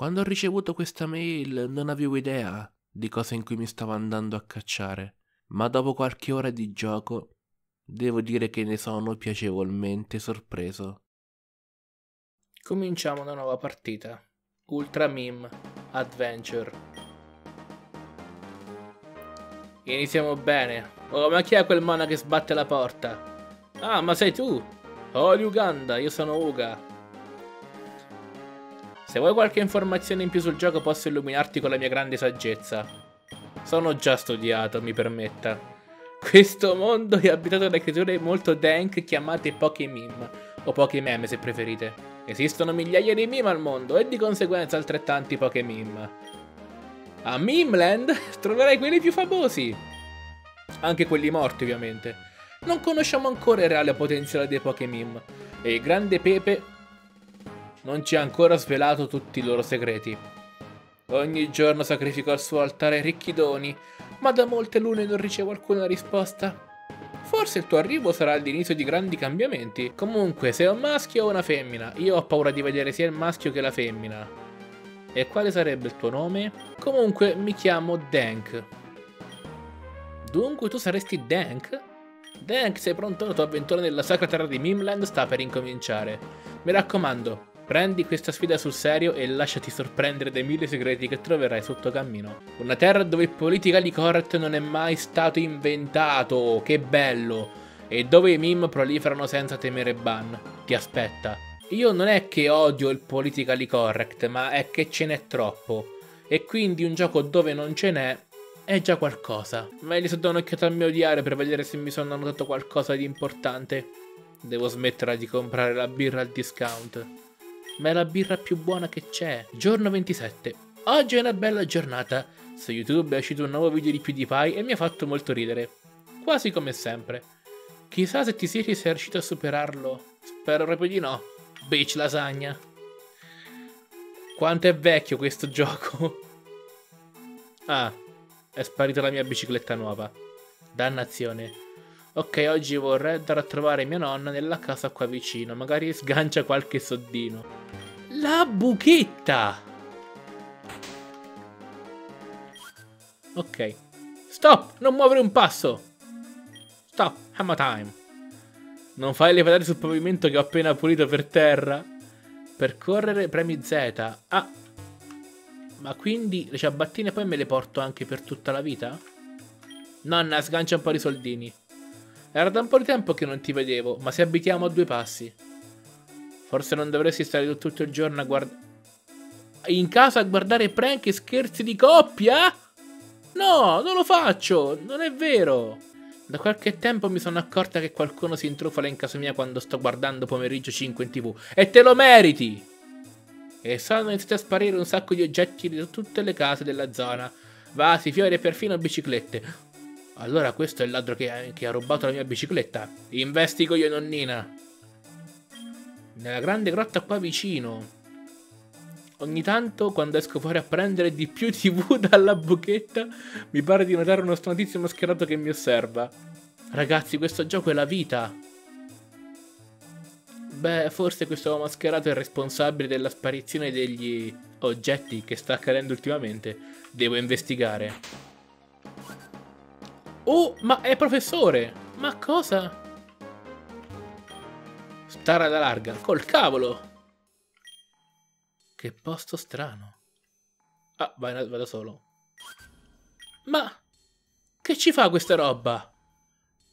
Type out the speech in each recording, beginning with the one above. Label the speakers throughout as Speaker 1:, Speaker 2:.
Speaker 1: Quando ho ricevuto questa mail non avevo idea di cosa in cui mi stavo andando a cacciare, ma dopo qualche ora di gioco devo dire che ne sono piacevolmente sorpreso.
Speaker 2: Cominciamo una nuova partita. Ultra Meme Adventure. Iniziamo bene. Oh, ma chi è quel mona che sbatte la porta? Ah, ma sei tu? Oh, Uganda, io sono Uga. Se vuoi qualche informazione in più sul gioco posso illuminarti con la mia grande saggezza. Sono già studiato, mi permetta. Questo mondo è abitato da creature molto dank chiamate Pokemim, o Pokememe se preferite. Esistono migliaia di meme al mondo e di conseguenza altrettanti Pokemim. A Mimland troverai quelli più famosi. Anche quelli morti, ovviamente. Non conosciamo ancora il reale potenziale dei Pokemim. E il grande Pepe non ci ha ancora svelato tutti i loro segreti. Ogni giorno sacrifico al suo altare ricchi doni, ma da molte lune non ricevo alcuna risposta. Forse il tuo arrivo sarà l'inizio di grandi cambiamenti. Comunque, sei un maschio o una femmina? Io ho paura di vedere sia il maschio che la femmina. E quale sarebbe il tuo nome? Comunque, mi chiamo Dank. Dunque, tu saresti Dank? Dank, sei pronto? La tua avventura nella sacra terra di Mimland sta per incominciare. Mi raccomando, Prendi questa sfida sul serio e lasciati sorprendere dai mille segreti che troverai sotto cammino. Una terra dove il politically correct non è mai stato inventato, che bello! E dove i meme proliferano senza temere ban. Ti aspetta. Io non è che odio il politically correct, ma è che ce n'è troppo. E quindi un gioco dove non ce n'è è già qualcosa. Meglio se do un'occhiata al mio diario per vedere se mi sono annotato qualcosa di importante. Devo smettere di comprare la birra al discount ma è la birra più buona che c'è. Giorno 27. Oggi è una bella giornata. Su YouTube è uscito un nuovo video di PewDiePie e mi ha fatto molto ridere. Quasi come sempre. Chissà se ti sei riuscito a superarlo. Spero proprio di no. Bitch lasagna. Quanto è vecchio questo gioco. Ah, è sparita la mia bicicletta nuova. Dannazione. Ok, oggi vorrei andare a trovare mia nonna nella casa qua vicino. Magari sgancia qualche soddino. La buchetta! Ok. Stop! Non muovere un passo! Stop! Hammer time! Non fai le pedate sul pavimento che ho appena pulito per terra. Per correre premi Z. Ah! Ma quindi le ciabattine poi me le porto anche per tutta la vita? Nonna, sgancia un po' di soldini. Era da un po' di tempo che non ti vedevo, ma se abitiamo a due passi. Forse non dovresti stare tutto il giorno a guardare... In casa a guardare prank e scherzi di coppia? No, non lo faccio, non è vero. Da qualche tempo mi sono accorta che qualcuno si intrufola in casa mia quando sto guardando pomeriggio 5 in tv. E te lo meriti! E sono iniziati a sparire un sacco di oggetti da tutte le case della zona. Vasi, fiori e perfino biciclette. Allora questo è il ladro che che ha rubato la mia bicicletta. Investigo io nonnina nella grande grotta qua vicino. Ogni tanto, quando esco fuori a prendere di più TV dalla buchetta, mi pare di notare uno stranissimo mascherato che mi osserva. Ragazzi, questo gioco è la vita. Beh, forse questo mascherato è responsabile della sparizione degli oggetti che sta accadendo ultimamente. Devo investigare. Oh, ma è professore! Ma cosa? Stare alla larga. Col cavolo! Che posto strano. Ah, vai, vado solo. Ma... Che ci fa questa roba?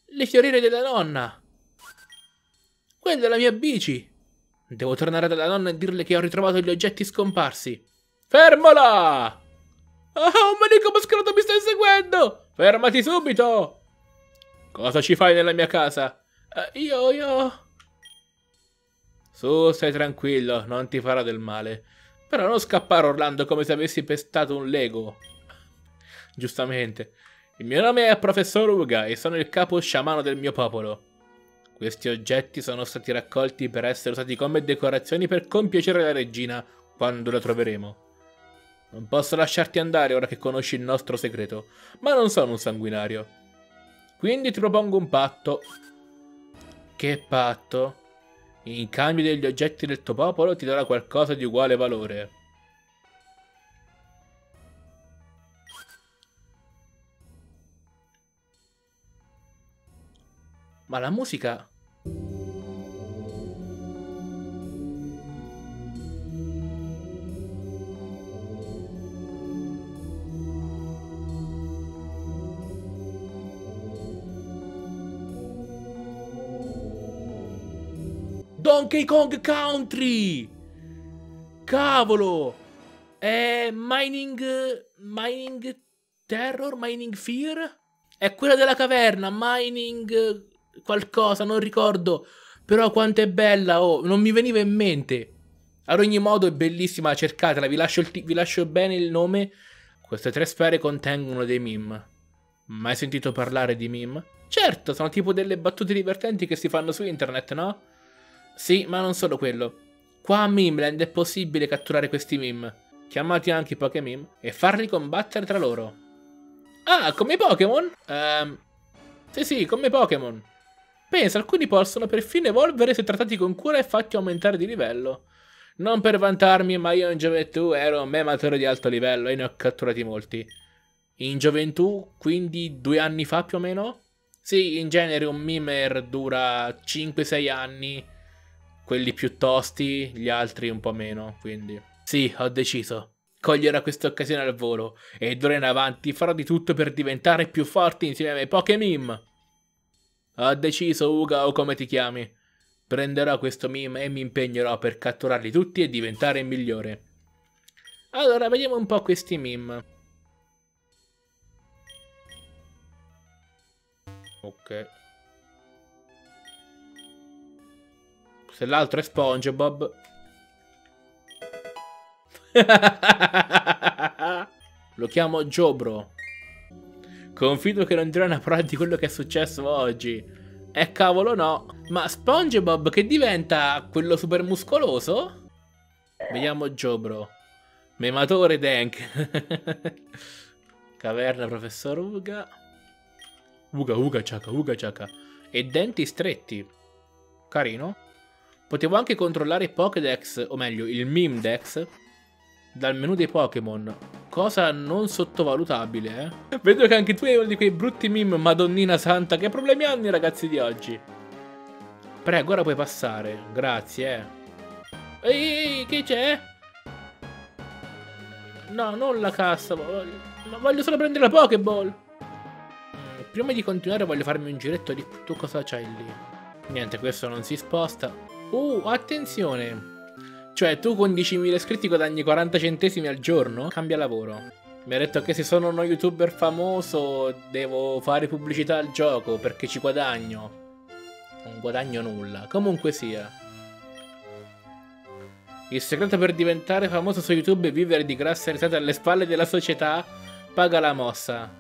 Speaker 2: Le fiorine della nonna. Quella è la mia bici. Devo tornare dalla nonna e dirle che ho ritrovato gli oggetti scomparsi. Fermola! Oh, un manico mascherato mi sta inseguendo! Fermati subito! Cosa ci fai nella mia casa? Uh, io, io... Su, stai tranquillo, non ti farà del male. Però non scappare Orlando come se avessi pestato un Lego. Giustamente. Il mio nome è Professor Uga e sono il capo sciamano del mio popolo. Questi oggetti sono stati raccolti per essere usati come decorazioni per compiacere la regina quando la troveremo. Non posso lasciarti andare ora che conosci il nostro segreto, ma non sono un sanguinario. Quindi ti propongo un patto. Che patto? In cambio degli oggetti del tuo popolo ti darà qualcosa di uguale valore. Ma la musica... Donkey Kong Country! Cavolo! È Mining... Mining Terror? Mining Fear? È quella della caverna, Mining... qualcosa, non ricordo. Però quanto è bella, oh, non mi veniva in mente. Ad ogni modo è bellissima, cercatela, vi lascio, vi lascio bene il nome. Queste tre sfere contengono dei meme. Mai sentito parlare di meme? Certo, sono tipo delle battute divertenti che si fanno su internet, no? Sì, ma non solo quello. Qua a Mimland è possibile catturare questi meme, chiamati anche Pokémon, e farli combattere tra loro. Ah, come i Pokémon? Um, sì, sì, come Pokémon. Pensa, alcuni possono perfino evolvere se trattati con cura e fatti aumentare di livello. Non per vantarmi, ma io in gioventù ero un mematore di alto livello e ne ho catturati molti. In gioventù, quindi due anni fa più o meno? Sì, in genere un mimer dura 5-6 anni quelli più tosti, gli altri un po' meno, quindi... Sì, ho deciso. Coglierò questa occasione al volo e d'ora in avanti farò di tutto per diventare più forte insieme ai Pokémon. Ho deciso, Uga, o come ti chiami. Prenderò questo meme e mi impegnerò per catturarli tutti e diventare migliore. Allora, vediamo un po' questi meme. Ok. Se l'altro è SpongeBob. Lo chiamo Jobro. Confido che non dirà una parola di quello che è successo oggi. E cavolo no. Ma SpongeBob che diventa quello super muscoloso? Vediamo Jobro. Mematore Dank. Caverna professor Uga. Uga Uga Chaka Uga Chaka. E denti stretti. Carino. Potevo anche controllare i Pokédex, o meglio, il Mimdex, dal menu dei Pokémon. Cosa non sottovalutabile, eh? Vedo che anche tu hai uno di quei brutti meme, madonnina santa. Che problemi hanno i ragazzi di oggi? Prego, ora puoi passare. Grazie, eh. Ehi, che c'è? No, non la cassa. Ma voglio solo prendere la Pokéball. Mm, prima di continuare voglio farmi un giretto di... Tu cosa c'hai lì? Niente, questo non si sposta. Uh, attenzione! Cioè, tu con 10.000 iscritti guadagni 40 centesimi al giorno? Cambia lavoro. Mi ha detto che se sono uno youtuber famoso devo fare pubblicità al gioco perché ci guadagno. Non guadagno nulla. Comunque sia. Il segreto per diventare famoso su YouTube è vivere di grasse risate alle spalle della società. Paga la mossa.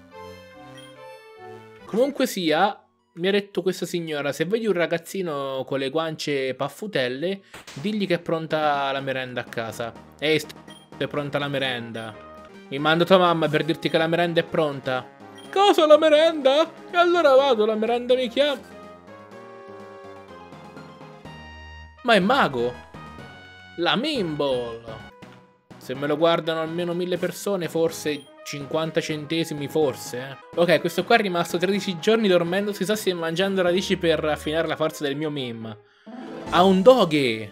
Speaker 2: Comunque sia, mi ha detto questa signora, se vedi un ragazzino con le guance paffutelle, digli che è pronta la merenda a casa. Ehi, è pronta la merenda. Mi manda tua mamma per dirti che la merenda è pronta. Cosa la merenda? E allora vado, la merenda mi chiama. Ma è mago! La Mimball! Se me lo guardano almeno mille persone, forse 50 centesimi forse. Eh. Ok, questo qua è rimasto 13 giorni dormendo sui sassi e mangiando radici per affinare la forza del mio meme. Ha un doghe!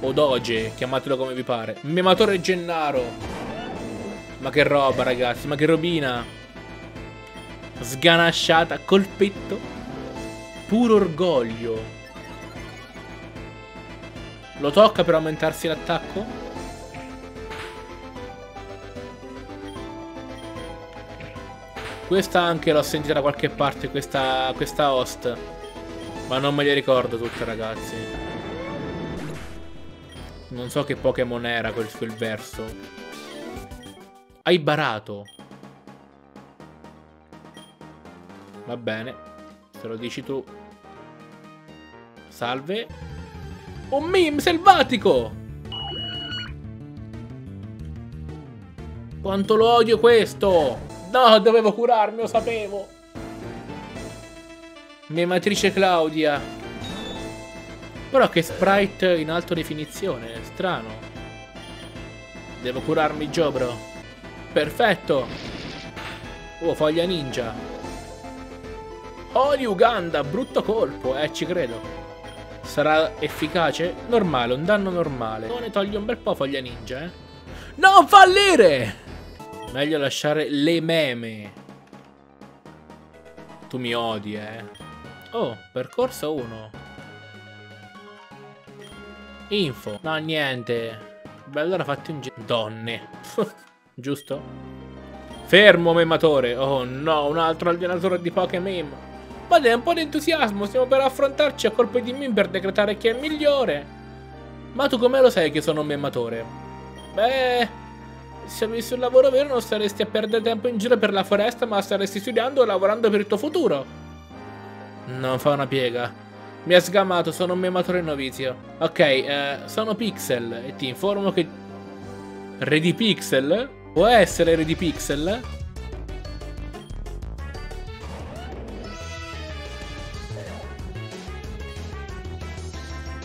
Speaker 2: O doge, chiamatelo come vi pare. Mematore Gennaro. Ma che roba, ragazzi, ma che robina. Sganasciata, colpetto. Puro orgoglio. Lo tocca per aumentarsi l'attacco? Questa anche l'ho sentita da qualche parte, questa, questa host. Ma non me le ricordo tutte, ragazzi. Non so che Pokémon era quel, quel verso. Hai barato. Va bene. Se lo dici tu. Salve. Un meme selvatico! Quanto lo odio questo! No, dovevo curarmi, lo sapevo. Mia matrice Claudia. Però che sprite in alta definizione, strano. Devo curarmi Giobro. Perfetto. Oh, foglia ninja. Oli Uganda, brutto colpo, eh, ci credo. Sarà efficace? Normale, un danno normale. Ne toglie un bel po' foglia ninja, eh. Non fallire! Meglio lasciare le meme. Tu mi odi, eh. Oh, percorso 1. Info. No, niente. Beh, allora fatti un giro. Donne. Giusto? Fermo, mematore. Oh no, un altro allenatore di Pokémon. Ma dai, un po' di entusiasmo. Stiamo per affrontarci a colpi di meme per decretare chi è migliore. Ma tu come lo sai che sono un mematore? Beh, se avessi un lavoro vero non staresti a perdere tempo in giro per la foresta, ma staresti studiando e lavorando per il tuo futuro. Non fa una piega. Mi ha sgamato, sono un mematore novizio. Ok, eh, sono Pixel e ti informo che... Ready Pixel? Può essere Ready Pixel?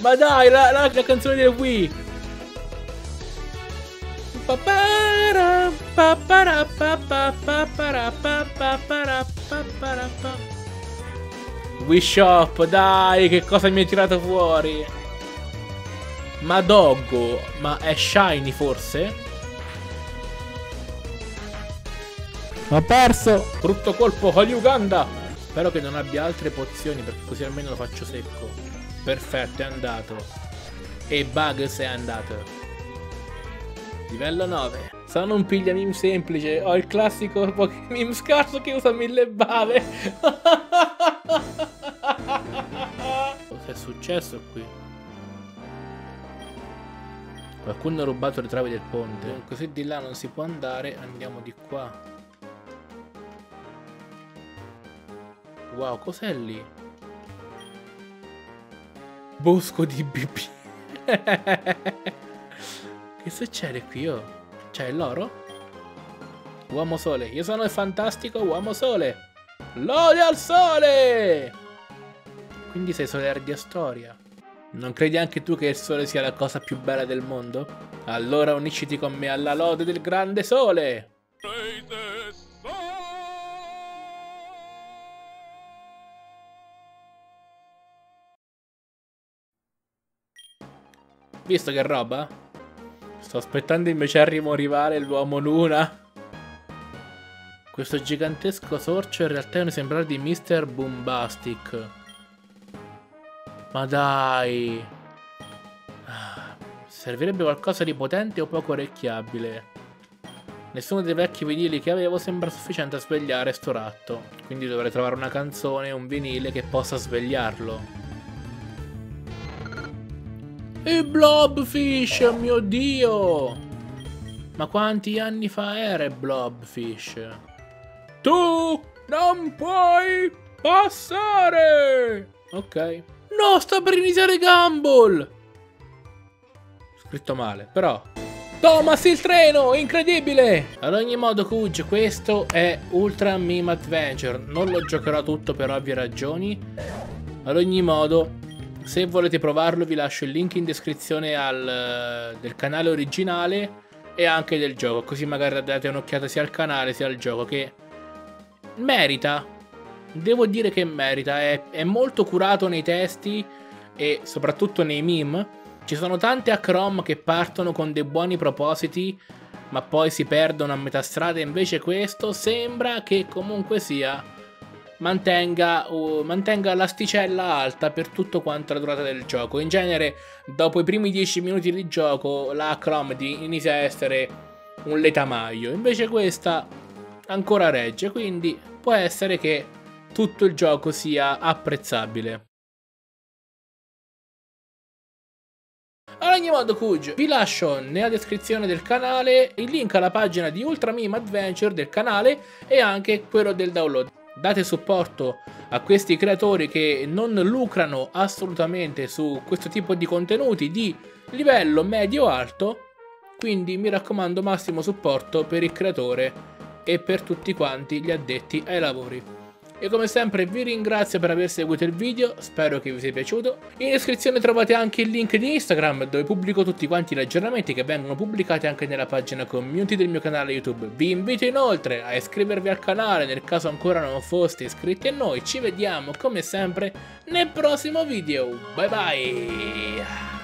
Speaker 2: Ma dai, la, la, la canzone del Wii! Papara, papara, papara, papara, papara, papara, Wii Shop, dai, che cosa mi hai tirato fuori? Ma Doggo, ma è Shiny forse? Ho perso! Brutto colpo con Uganda! Spero che non abbia altre pozioni perché così almeno lo faccio secco. Perfetto, è andato. E Bugs è andato. Livello 9. Sono un piglia meme semplice. Ho il classico meme scarso che usa mille bave. Cosa è successo qui? Qualcuno ha rubato le travi del ponte. Così di là non si può andare, andiamo di qua. Wow, cos'è lì? Bosco di BB. che succede qui, oh? C'è l'oro? Uomo sole. Io sono il fantastico uomo sole. Lode al sole! Quindi sei sole di storia. Non credi anche tu che il sole sia la cosa più bella del mondo? Allora unisciti con me alla lode del grande sole! Visto che roba? Sto aspettando il mio cerrimo rivale, l'uomo luna. Questo gigantesco sorcio in realtà è un esemplare di Mr. Boombastic. Ma dai. Servirebbe qualcosa di potente o poco orecchiabile. Nessuno dei vecchi vinili che avevo sembra sufficiente a svegliare sto ratto. Quindi dovrei trovare una canzone, un vinile che possa svegliarlo. Il Blobfish, mio dio! Ma quanti anni fa era Blobfish? Tu non puoi passare! Ok. No, sta per iniziare Gumball! Scritto male, però... Thomas il treno! Incredibile! Ad ogni modo, Kuj, questo è Ultra Meme Adventure. Non lo giocherò tutto per ovvie ragioni. Ad ogni modo, se volete provarlo vi lascio il link in descrizione al, del canale originale e anche del gioco. Così magari date un'occhiata sia al canale sia al gioco che merita devo dire che merita, è, è molto curato nei testi e soprattutto nei meme. Ci sono tante acrom che partono con dei buoni propositi, ma poi si perdono a metà strada. Invece questo sembra che comunque sia mantenga, uh, mantenga l'asticella alta per tutto quanto la durata del gioco. In genere, dopo i primi 10 minuti di gioco, la acrom inizia a essere un letamaio. Invece questa ancora regge, quindi può essere che tutto il gioco sia apprezzabile. Ad ogni modo, Kuj, vi lascio nella descrizione del canale il link alla pagina di Ultra Meme Adventure del canale e anche quello del download. Date supporto a questi creatori che non lucrano assolutamente su questo tipo di contenuti di livello medio-alto, quindi mi raccomando massimo supporto per il creatore e per tutti quanti gli addetti ai lavori. E come sempre vi ringrazio per aver seguito il video, spero che vi sia piaciuto. In descrizione trovate anche il link di Instagram dove pubblico tutti quanti gli aggiornamenti che vengono pubblicati anche nella pagina community del mio canale YouTube. Vi invito inoltre a iscrivervi al canale nel caso ancora non foste iscritti a noi. Ci vediamo come sempre nel prossimo video. Bye bye!